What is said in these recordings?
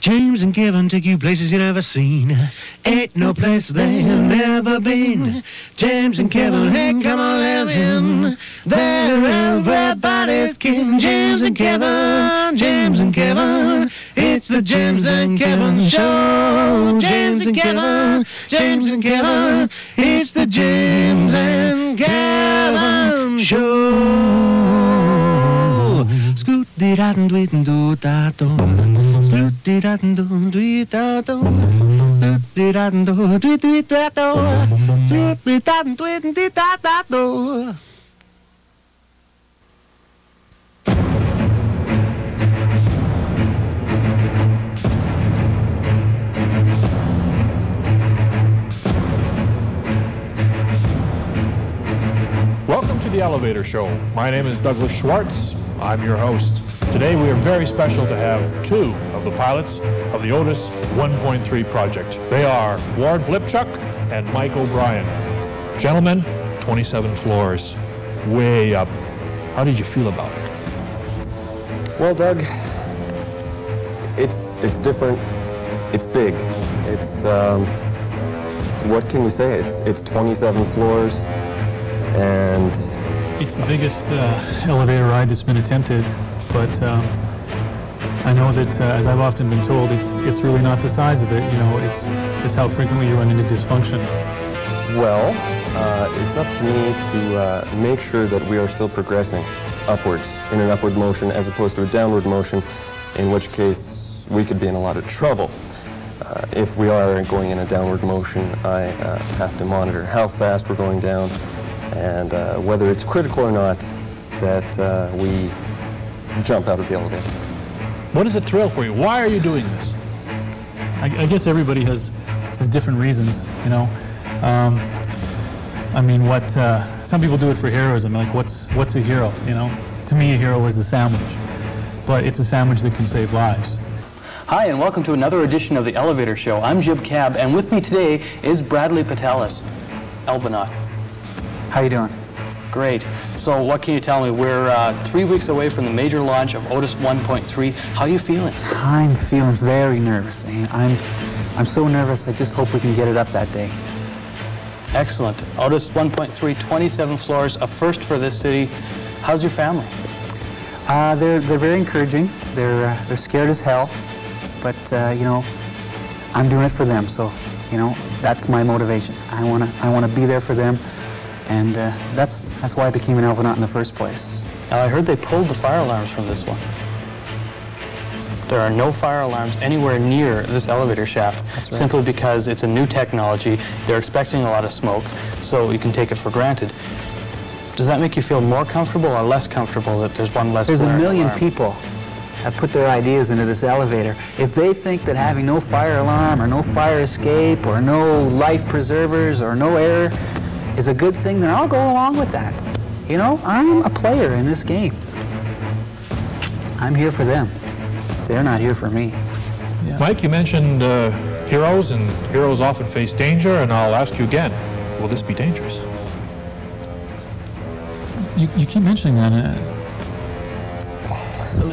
James and Kevin take you places you never seen. Ain't no place they've never been. James and Kevin, hey, come on, let's in. They're everybody's king. James and Kevin, James and Kevin. It's the James and Kevin show. James and Kevin, James and Kevin. It's the James and Kevin show. Welcome to the Elevator Show. My name is Douglas Schwartz. I'm your host. Today we are very special to have two of the pilots of the Otis 1.3 project. They are Ward Blipchuk and Mike O'Brien. Gentlemen, 27 floors, way up. How did you feel about it? Well, Doug, it's it's different. It's big. It's um, what can you say? It's it's 27 floors, and It's the biggest uh, elevator ride that's been attempted, but um, I know that, uh, as I've often been told, it's it's really not the size of it. You know, it's it's how frequently you run into dysfunction. well, uh, it's up to me to uh, make sure that we are still progressing upwards in an upward motion as opposed to a downward motion, in which case we could be in a lot of trouble. Uh, if we are going in a downward motion, I uh, have to monitor how fast we're going down and uh, whether it's critical or not that we jump out of the elevator. What is a thrill for you? Why are you doing this? I, I guess everybody has has different reasons. You know, um, I mean, what uh, some people do it for heroism. Like, what's what's a hero? You know, to me, a hero is a sandwich, but it's a sandwich that can save lives. Hi, and welcome to another edition of the Elevator Show. I'm Jib Cab, and with me today is Bradley Patallas, Elvanaut. How you doing? Great. So, what can you tell me? We're uh, three weeks away from the major launch of Otis 1.3. How are you feeling? I'm feeling very nervous. and I'm, I'm so nervous. I just hope we can get it up that day. Excellent. Otis 1.3, 27 floors, a first for this city. How's your family? Uh, they're they're very encouraging. They're uh, they're scared as hell, but uh, you know, I'm doing it for them. So, you know, that's my motivation. I wanna I wanna be there for them, and uh, that's that's why I became an Elvenaut in the first place. Now, I heard they pulled the fire alarms from this one. There are no fire alarms anywhere near this elevator shaft, right. simply because it's a new technology. They're expecting a lot of smoke, so you can take it for granted. Does that make you feel more comfortable or less comfortable that there's one less There's a million alarm? people have put their ideas into this elevator. If they think that having no fire alarm or no fire escape or no life preservers or no air is a good thing, then I'll go along with that. You know, I'm a player in this game. I'm here for them. They're not here for me. Mike, you mentioned uh, heroes, and heroes often face danger, and I'll ask you again, will this be dangerous? You, you keep mentioning that. Uh,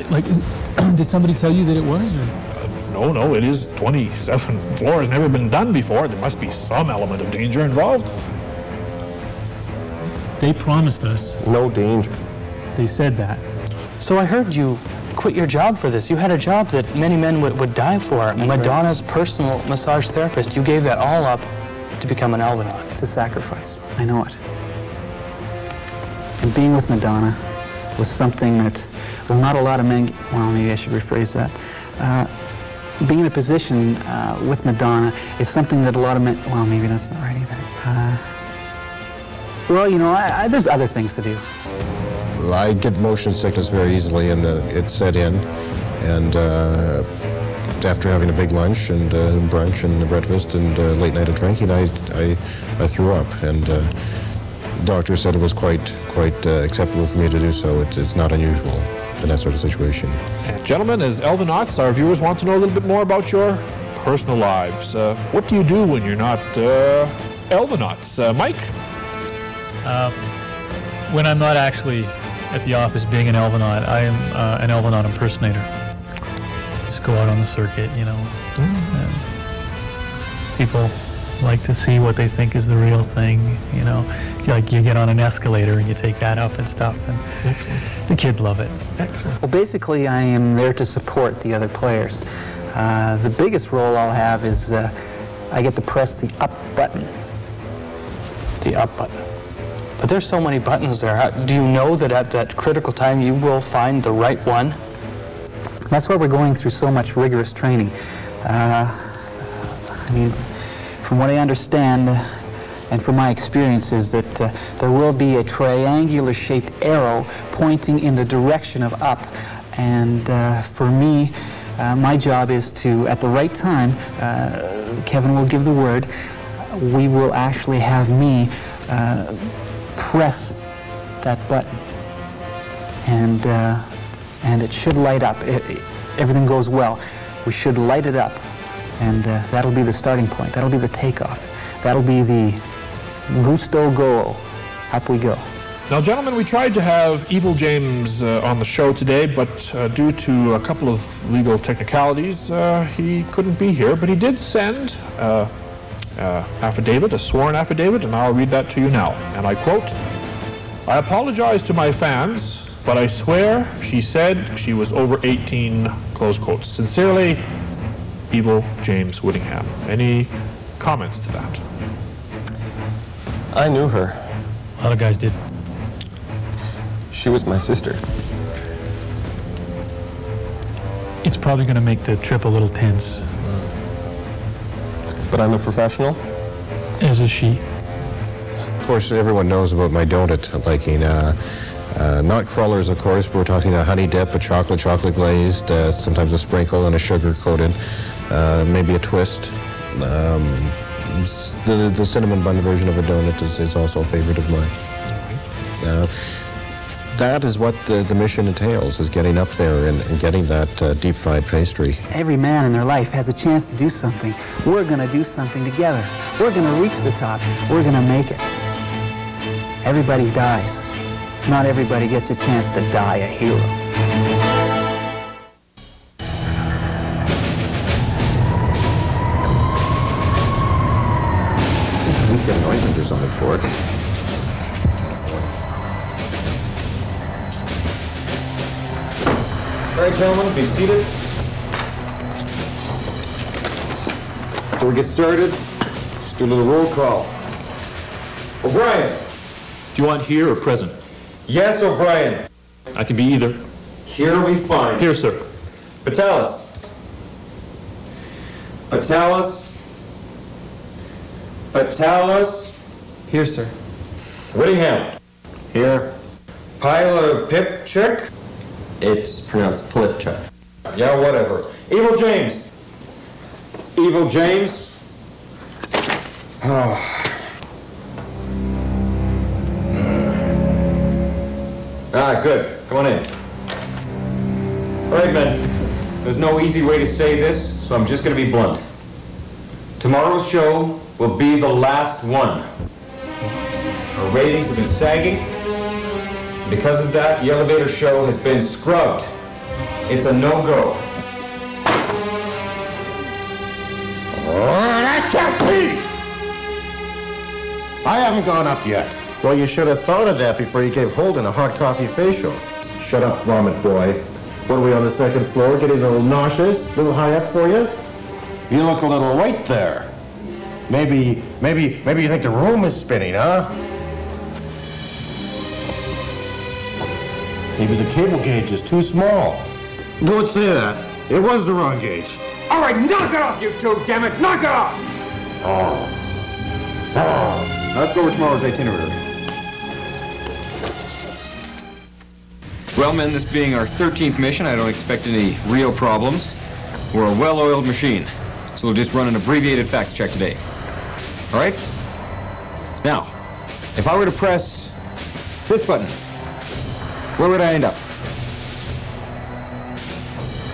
like, is- did somebody tell you that it was? Or? No, no, it is 27 floors, never been done before. There must be some element of danger involved. They promised us. No danger. They said that. So I heard you quit your job for this. You had a job that many men would, would die for. right. Madonna's personal massage therapist. You gave that all up to become an Elvenaut. It's a sacrifice. I know it. And being with Madonna was something that, well, not a lot of men, well, maybe I should rephrase that. Uh, being in a position uh, with Madonna is something that a lot of men, well, maybe that's not right either. Uh, well, you know, I, I, there's other things to do. I get motion sickness very easily, and uh, it set in. And uh, after having a big lunch and uh, brunch and breakfast and uh, late night of drinking, I, I, I threw up. And uh, doctor said it was quite quite uh, acceptable for me to do so. It, it's not unusual in that sort of situation. Gentlemen, as Elvenauts, our viewers want to know a little bit more about your personal lives. Uh, what do you do when you're not uh, Elvenauts? Uh, When I'm not actually at the office being an Elvenaut, I am uh, an Elvenaut impersonator. Just go out on the circuit, you know. And people like to see what they think is the real thing, you know. Like you get on an escalator and you take that up and stuff, and the kids love it. Well, basically, I am there to support the other players. Uh, the biggest role I'll have is uh, I get to press the up button. The up button. But there's so many buttons there. Do you know that at that critical time you will find the right one? That's why we're going through so much rigorous training. Uh, I mean, from what I understand and from my experience is that uh, there will be a triangular shaped arrow pointing in the direction of up. And uh, for me, uh, my job is to, at the right time, uh, Kevin will give the word, we will actually have me press that button and uh, and it should light up. It, it- everything goes well. We should light it up, and uh, that'll be the starting point. That'll be the takeoff. That'll be the gusto go. Up we go. Now, gentlemen, we tried to have Evil James uh, on the show today, but uh, due to a couple of legal technicalities, uh, he couldn't be here. But he did send uh, affidavit, a sworn affidavit, and I'll read that to you now. And I quote, I apologize to my fans, but I swear she said she was over 18, close quotes. Sincerely, Evil James Whittingham. Any comments to that? I knew her. A lot of guys did. She was my sister. It's probably going to make the trip a little tense, But I'm a professional. as is she. Of course, everyone knows about my donut liking. Uh, uh, not crullers, of course. We're talking a honey dip, a chocolate, chocolate glazed, uh, sometimes a sprinkle and a sugar coated, uh, maybe a twist. Um, the, the cinnamon bun version of a donut is, is also a favorite of mine. That is what the, the mission entails, is getting up there and, and getting that uh, deep fried pastry. Every man in their life has a chance to do something. We're going to do something together. We're going to reach the top. We're going to make it. Everybody dies. Not everybody gets a chance to die a hero. At least get an ointment or something for it. Right, gentlemen, be seated. Before we get started, just do a little roll call. O'Brien. Do you want here or present? Yes, O'Brien. I can be either. Here we find. Here, sir. Patallas. Patallas. Patallas. Here, sir. Whittingham. Here. Pile Pipchik. It's pronounced Plipchuk. Yeah, whatever. Evil James. Evil James. ah, good. Come on in. All right, men. There's no easy way to say this, so I'm just going to be blunt. Tomorrow's show will be the last one. Our ratings have been sagging. Because of that, the elevator show has been scrubbed. It's a no-go. I haven't gone up yet. Well, you should have thought of that before you gave Holden a hot coffee facial. Shut up, vomit boy. What are we on the second floor? Getting a little nauseous? A little high up for you? You look a little white there. Maybe, maybe, maybe you think the room is spinning, huh? Maybe the cable gauge is too small. Don't say that. It was the wrong gauge. All right, knock it off, you two, damn it! Knock it off! Now let's go over tomorrow's itinerary. Well, men, this being our 13th mission, I don't expect any real problems. We're a well-oiled machine, so we'll just run an abbreviated facts check today. All right? Now, if I were to press this button, where would I end up?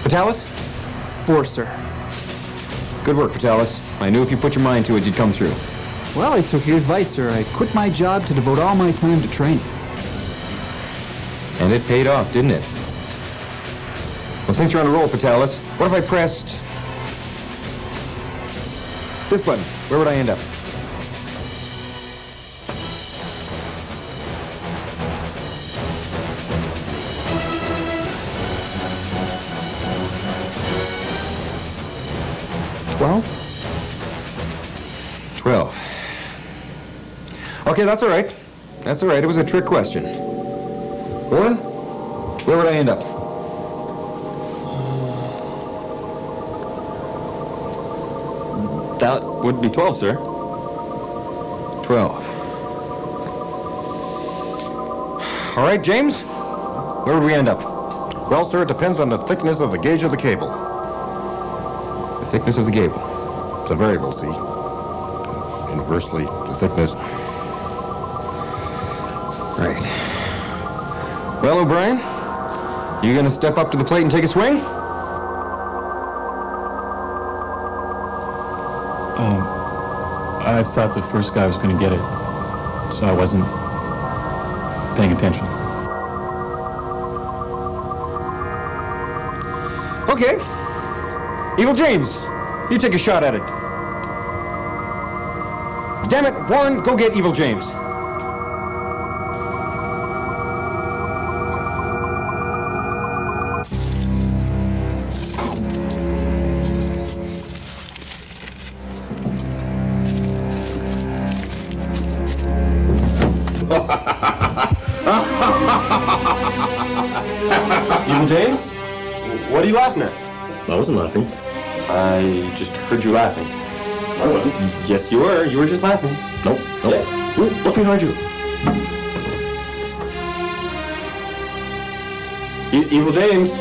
Patallas? Four, sir. Good work, Patallas. I knew if you put your mind to it, you'd come through. Well, I took your advice, sir. I quit my job to devote all my time to training. And it paid off, didn't it? Well, since you're on a roll, Patallas, what if I pressed this button? Where would I end up? Twelve? Twelve. Okay, that's all right. That's all right. It was a trick question. Warren, where would I end up? That would be 12, sir. 12. All right, James. Where would we end up? Well, sir, it depends on the thickness of the gauge of the cable. The thickness of the gable. It's a variable, see? Inversely, the thickness. Right. Well, O'Brien, you gonna step up to the plate and take a swing? Um, I thought the first guy was going to get it, so I wasn't paying attention. Okay. Evil James, you take a shot at it. Damn it, Warren, go get Evil James. Evil James? What are you laughing at? I wasn't laughing. I just heard you laughing. I wasn't. Yes, you were. You were just laughing. Nope. Nope. Ooh, look behind you. E- Evil James,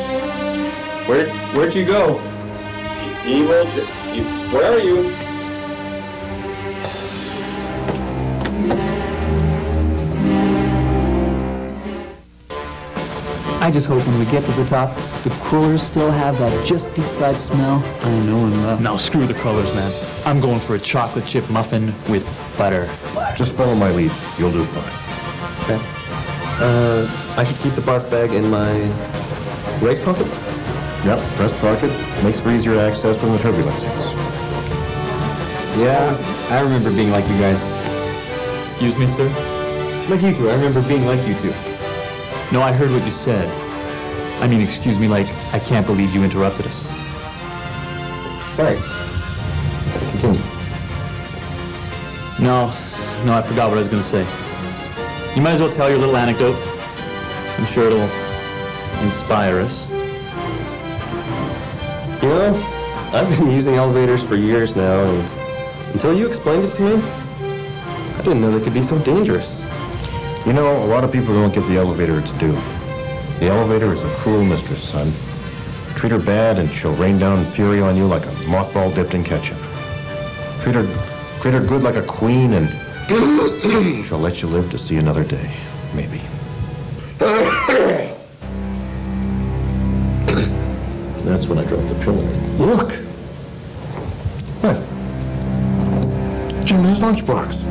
where where'd you go? E- Evil, J- where are you? I just hope when we get to the top, the crullers still have that just deep fried smell I know and love. Now screw the colors, man. I'm going for a chocolate chip muffin with butter. Just follow my lead. You'll do fine. Okay. Uh, I should keep the barf bag in my right pocket? Yep, breast pocket makes for easier access when the turbulence hits. Yeah, I remember being like you guys. Excuse me, sir? Like you two. I remember being like you two. No, I heard what you said. I mean, excuse me, like, I can't believe you interrupted us. Sorry. Continue. No, no, I forgot what I was going to say. You might as well tell your little anecdote. I'm sure it'll inspire us. You know, I've been using elevators for years now, and until you explained it to me, I didn't know they could be so dangerous. You know, a lot of people don't give the elevator its due. The elevator is a cruel mistress, son. Treat her bad and she'll rain down fury on you like a mothball dipped in ketchup. Treat her, treat her good like a queen and she'll let you live to see another day, maybe. That's when I dropped the pillow. Look! What? James's lunchbox.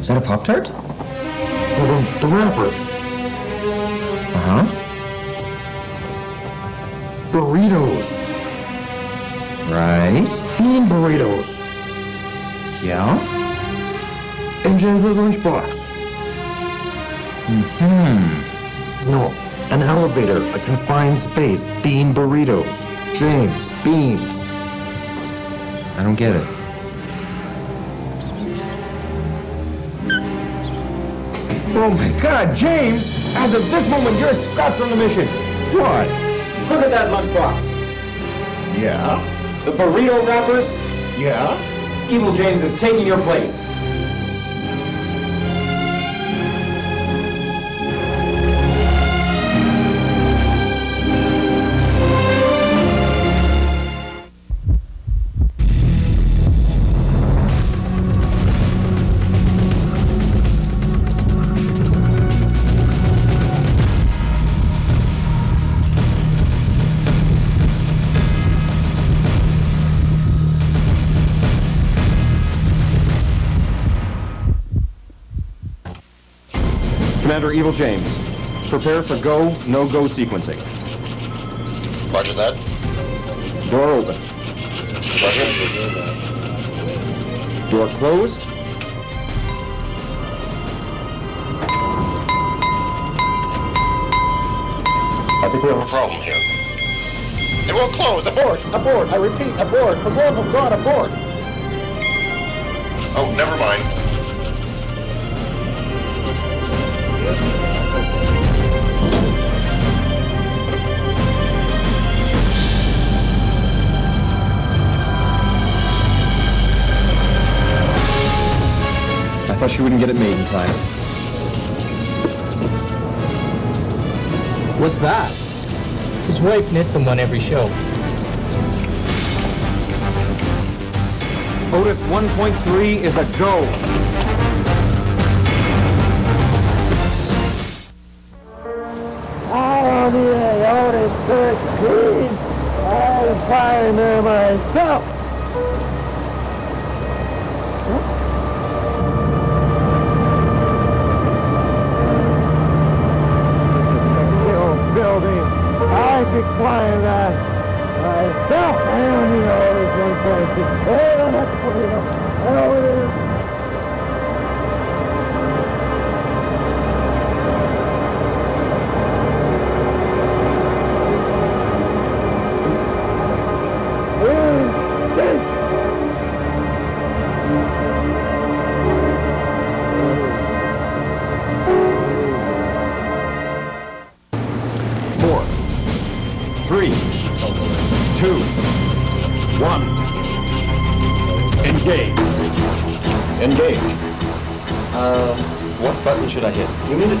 Is that a Pop Tart? Well, the, the wrappers. Uh huh. Burritos. Right. Bean burritos. Yeah. In James's lunchbox. Mm hmm. No, an elevator, a confined space, bean burritos. James, beans. I don't get it. Oh my God, James! As of this moment, you're scrapped from the mission. Why? Look at that lunchbox. Yeah, The burrito wrappers. yeah. Evil James is taking your place. Commander Evil James, prepare for go, no-go sequencing. Roger that. Door open. Roger. Door closed. I think we have a problem here. It won't close. Abort! Abort! I repeat, abort! For the love of God, abort! Oh, never mind. I thought she wouldn't get it made in time. What's that? His wife knits him on every show. Otis 1.3 is a go. On the Otis 13, I'll find her myself. Building. I decline that myself. I am the Otis 1.3. Oh, that's freedom. Oh, it is.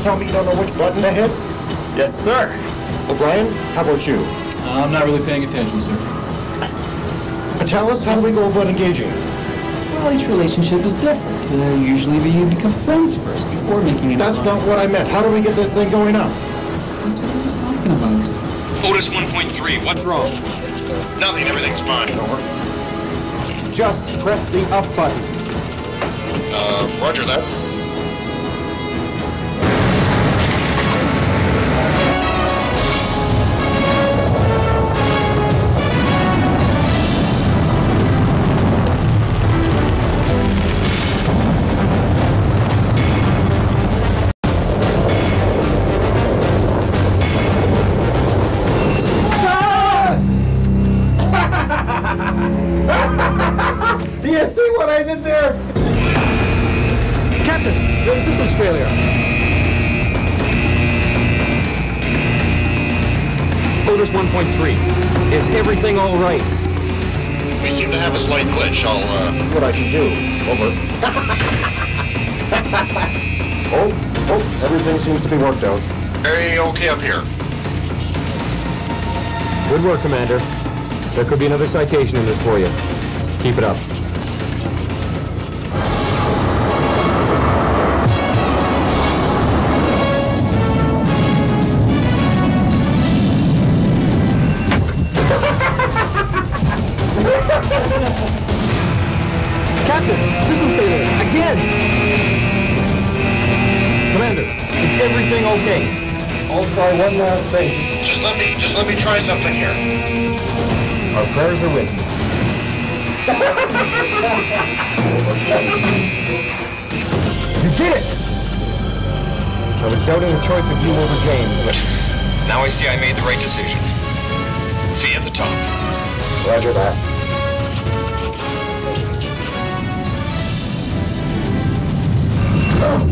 To tell me you don't know which button to hit? Yes, sir. O'Brien, how about you? I'm not really paying attention, sir. Patallas, how do we go about engaging? Well, each relationship is different. Uh, usually you become friends first before making any That's not what I meant. How do we get this thing going up? That's what I was talking about. Otis 1.3, what's wrong? Nothing. Everything's fine. Over. Just press the up button. Uh, roger that. Everything all right? We seem to have a slight glitch. I'll, uh... That's what I can do. Over. oh, oh, everything seems to be worked out. Very okay up here. Good work, Commander. There could be another citation in this for you. Keep it up. Okay? I'll try one last thing. Just let me, just let me try something here. Our prayers are with you. you did it! I was doubting the choice of you over James, but Now I see I made the right decision. See you at the top. Roger that. Sir,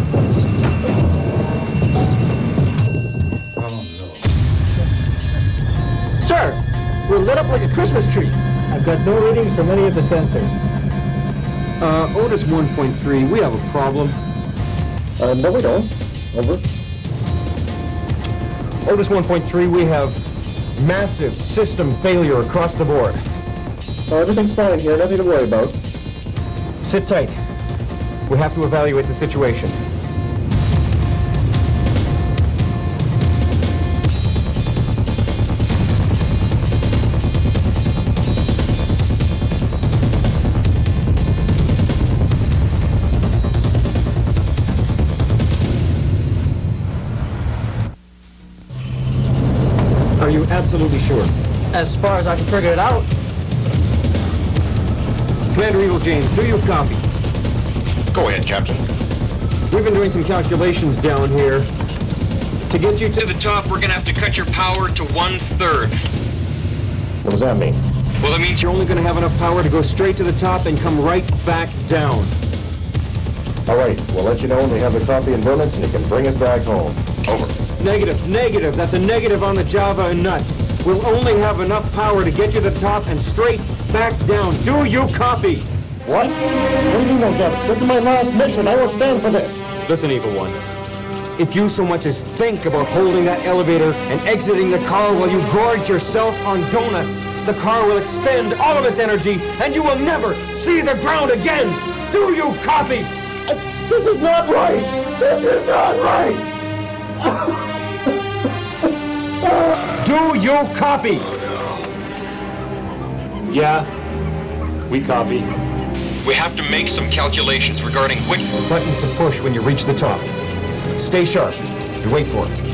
lit up like a Christmas tree. I've got no readings from any of the sensors. Uh, Otis 1.3, we have a problem. Uh, no, we don't. Over. Otis 1.3, we have massive system failure across the board. Oh, everything's fine here. Nothing to worry about. Sit tight. We have to evaluate the situation. As far as I can figure it out. Commander Evil James, do you copy? Go ahead, Captain. We've been doing some calculations down here. To get you to To the top, we're gonna have to cut your power to one-third. What does that mean? Well, that means you're only going to have enough power to go straight to the top and come right back down. All right, we'll let you know when we have the coffee and donuts and you can bring us back home. Over. Negative, negative. That's a negative on the Java and nuts. We'll only have enough power to get you to the top and straight back down. Do you copy? What? What do you mean, no, Jeff? This is my last mission. I won't stand for this. Listen, Evil One. If you so much as think about holding that elevator and exiting the car while you gorge yourself on donuts, the car will expend all of its energy and you will never see the ground again. Do you copy? This is not right. This is not right. Do you copy? Yeah, we copy. we have to make some calculations regarding which Button to push when you reach the top. Stay sharp and wait for it.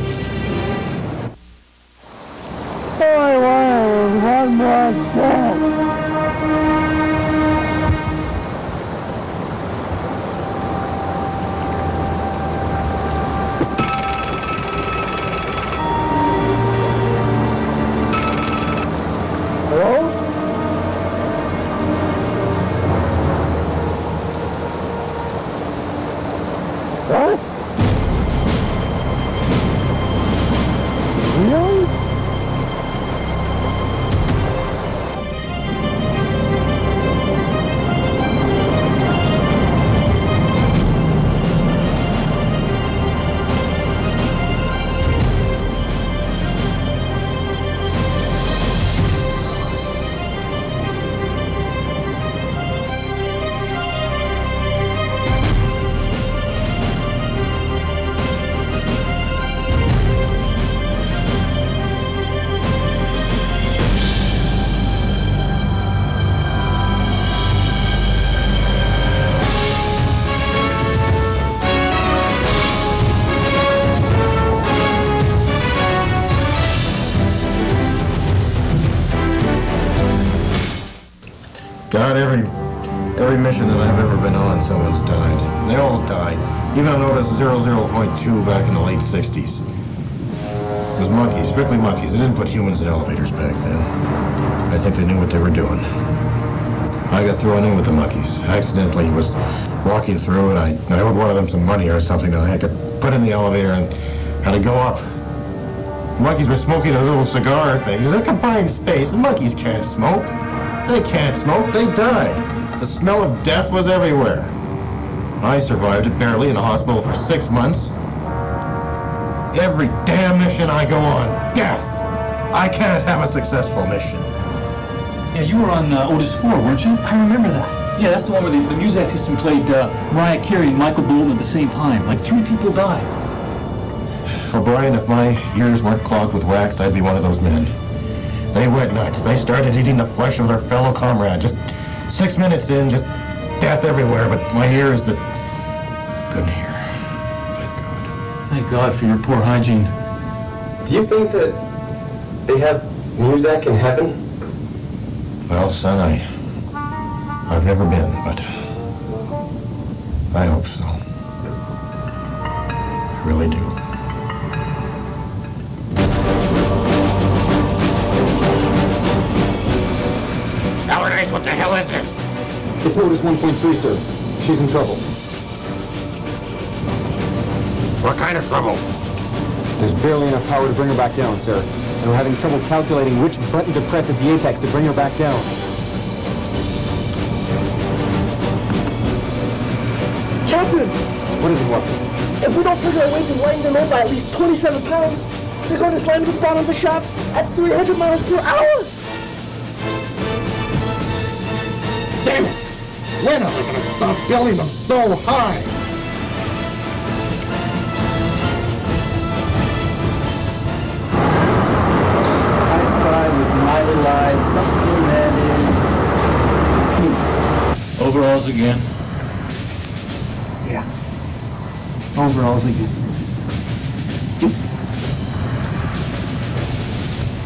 God, 60s. It was monkeys, strictly monkeys. They didn't put humans in elevators back then. I think they knew what they were doing. I got thrown in with the monkeys. Accidentally was walking through and I, I owed one of them some money or something and I had to put in the elevator and had to go up. The Monkeys were smoking a little cigar thing. It's a confined space. The monkeys can't smoke. They can't smoke. They died. The smell of death was everywhere. I survived it barely in a hospital for six months. Every damn mission I go on, death. I can't have a successful mission. Yeah, you were on uh, Otis 4, weren't you? I remember that. Yeah, that's the one where the, the music system played uh, Mariah Carey and Michael Bolton at the same time. Like three people died. O'Brien, if my ears weren't clogged with wax, I'd be one of those men. They went nuts. They started eating the flesh of their fellow comrade. Just six minutes in, just death everywhere, but my ears that couldn't hear. Thank God for your poor hygiene. Do you think that they have Muzak in heaven? Well, son, I... I've never been, but... I hope so. I really do. Allardyce, what the hell is this? It's Otis 1.3, sir. She's in trouble. What kind of trouble? There's barely enough power to bring her back down, sir. And we're having trouble calculating which button to press at the apex to bring her back down. Captain, What is it, what? if we don't figure our ways to lighting them in by at least 27 pounds, they're going to slam to the bottom of the shaft at 300 miles per hour. Damn it! When are they gonna stop building them so high? Overalls again. Yeah. Overalls again.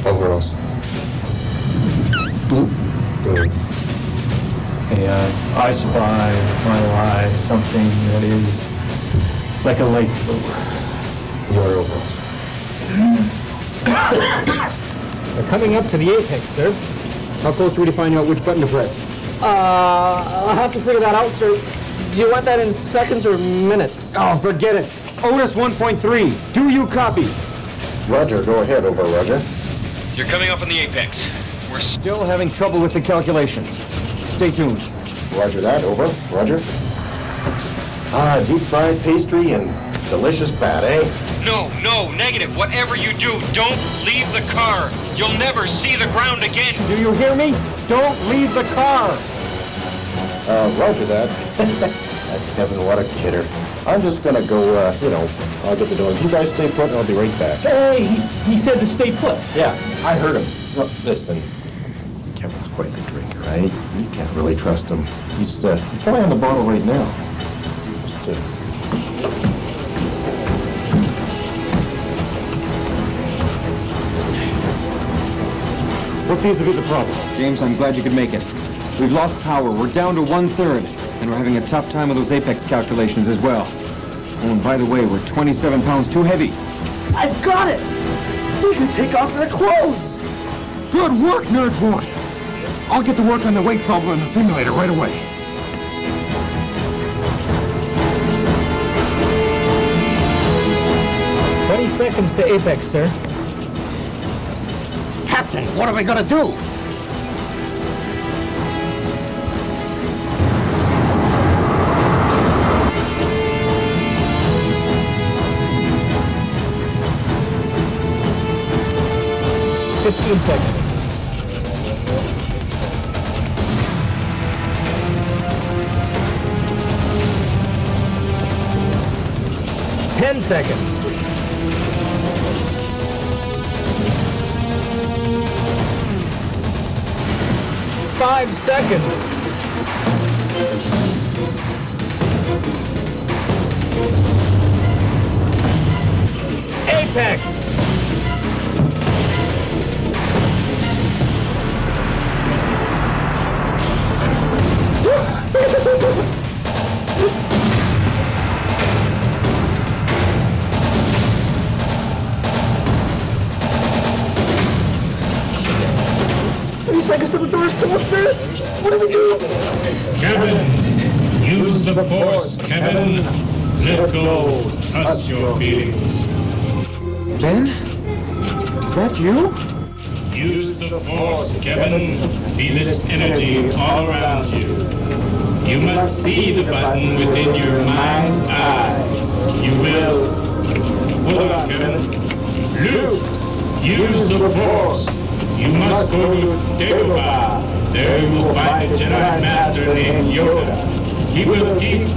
Overalls. Blue. Hey, uh, I spy, my eye, something that is like a light blue. Your overalls. We're coming up to the apex, sir. How close are we to finding out which button to press? Uh, I'll have to figure that out, sir. Do you want that in seconds or minutes? Oh, forget it. Otis 1.3. Do you copy? Roger, go ahead. Over, Roger. You're coming up on the apex. We're Still having trouble with the calculations. Stay tuned. Roger that. Over. Roger. Ah, deep fried pastry and delicious fat, eh? No, no, negative. Whatever you do, don't leave the car. You'll never see the ground again. Do you hear me? Don't leave the car. Uh, roger that. that Kevin, what a kidder. I'm just gonna go, uh, you know, I'll get the donuts. You guys stay put and I'll be right back. Hey, he, he said to stay put. Yeah, I heard him. Look, listen, Kevin's quite the drinker, right? You can't really trust him. He's, uh, he's probably on the bottle right now. What seems to be the problem? James, I'm glad you could make it. We've lost power. We're down to one-third. And we're having a tough time with those apex calculations as well. Oh, and by the way, we're 27 pounds too heavy. I've got it! They can take off their clothes! Good work, nerd boy. I'll get to work on the weight problem in the simulator right away. Twenty seconds to apex, sir. Captain, what are we gonna do? Fifteen seconds. Ten seconds. Five seconds. Apex. See the button within your mind's eye. You will. Hold on, Kevin. Luke, use the force. You must go to Dagobah. There you will find a Jedi Master named Yoda. He will teach.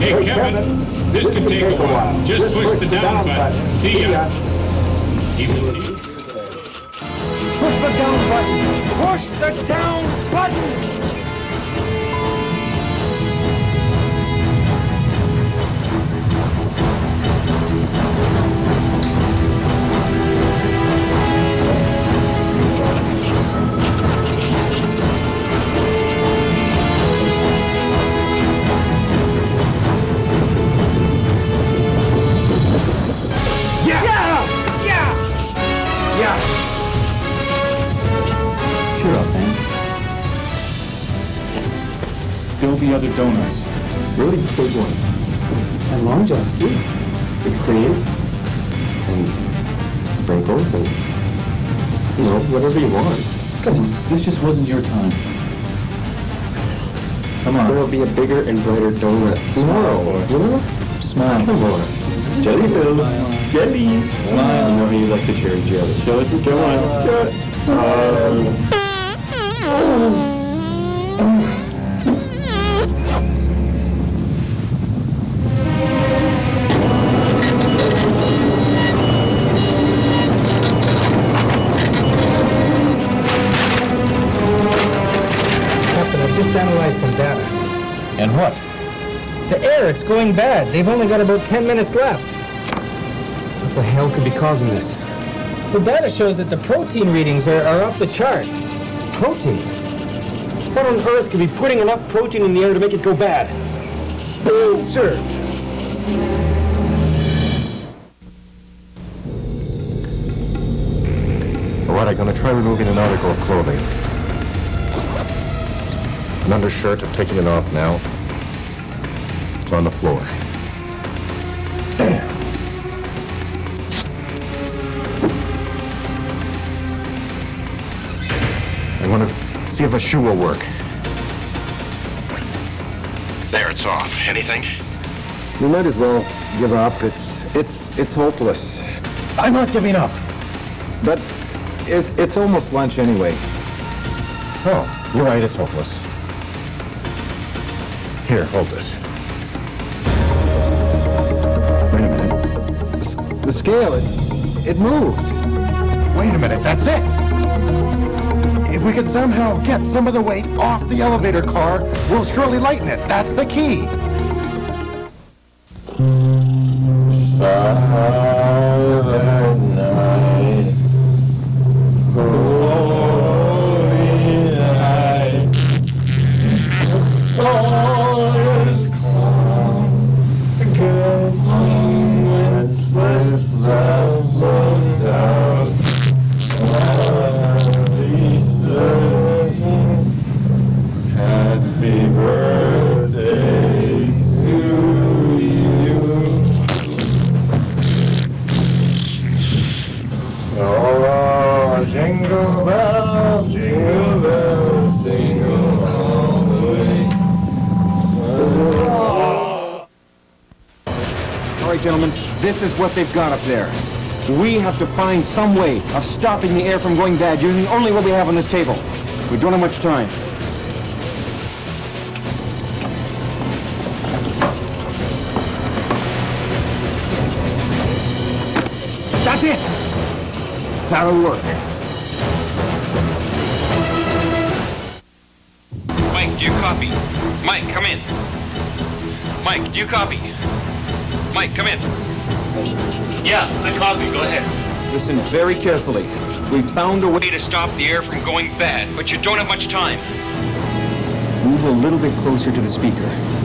Hey, Kevin, this could take a while. Just push the down button. See ya. He will teach. Push the down button! Push the down button! Other donuts. Really big one. And long johns too. With cream and sprinkles and you know whatever you want. Because this just wasn't your time. Come on. There'll be a bigger and brighter donut tomorrow. You know? Smile. Come on. Jelly filled. Jelly. Smile. You know how you like the cherry jelly. Show it to Come on. Show it. Um, And what? The air, it's going bad. They've only got about 10 minutes left. What the hell could be causing this? The data shows that the protein readings are, are off the chart. Protein? What on earth could be putting enough protein in the air to make it go bad? Beans, sir. All right, I'm going to try removing an article of clothing. An undershirt, I'm taking it off now. It's on the floor. I want to see if a shoe will work. There, it's off. Anything? You might as well give up. It's it's it's hopeless. I'm not giving up. But it's it's almost lunch anyway. Oh, you're right, it's hopeless. Here, hold this. Wait a minute. The, the scale, it, it moved. Wait a minute, that's it! If we can somehow get some of the weight off the elevator car, we'll surely lighten it. That's the key. Silent this is what they've got up there. We have to find some way of stopping the air from going bad using only what we have on this table. We don't have much time. That's it! That'll work. Mike, do you copy? Mike, come in. Mike, do you copy? Mike, come in. Yeah, I copy. Go ahead. Listen very carefully. We found a way Way to stop the air from going bad, but you don't have much time. Move a little bit closer to the speaker.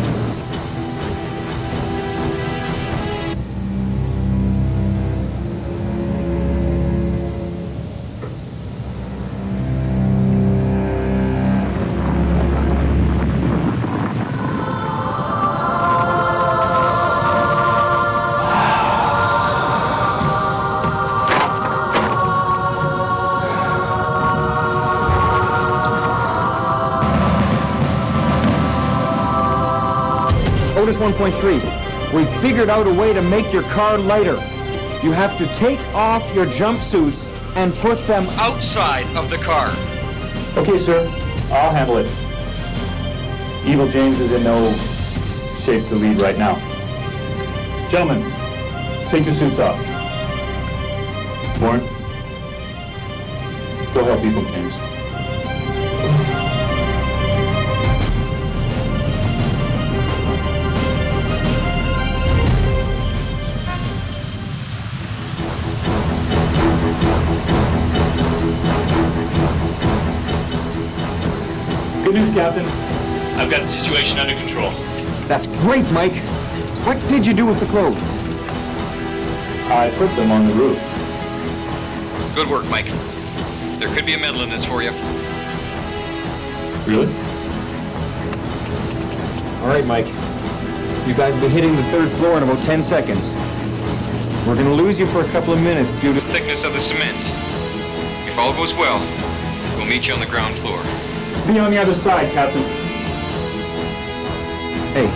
1.3, we figured out a way to make your car lighter. You have to take off your jumpsuits and put them Outside of the car. Okay, sir. I'll handle it. Evil James is in no shape to lead right now. Gentlemen, take your suits off. Warren, go help Evil James. News, Captain. I've got the situation under control. That's great, Mike. What did you do with the clothes? I put them on the roof. Good work, Mike. There could be a medal in this for you. Really? All right, Mike. You guys will be hitting the third floor in about 10 seconds. We're going to lose you for a couple of minutes due to... The thickness of the cement. If all goes well, we'll meet you on the ground floor. See you on the other side, Captain. Hey,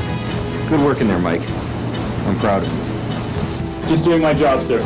good work in there, Mike. I'm proud of you. Just doing my job, sir.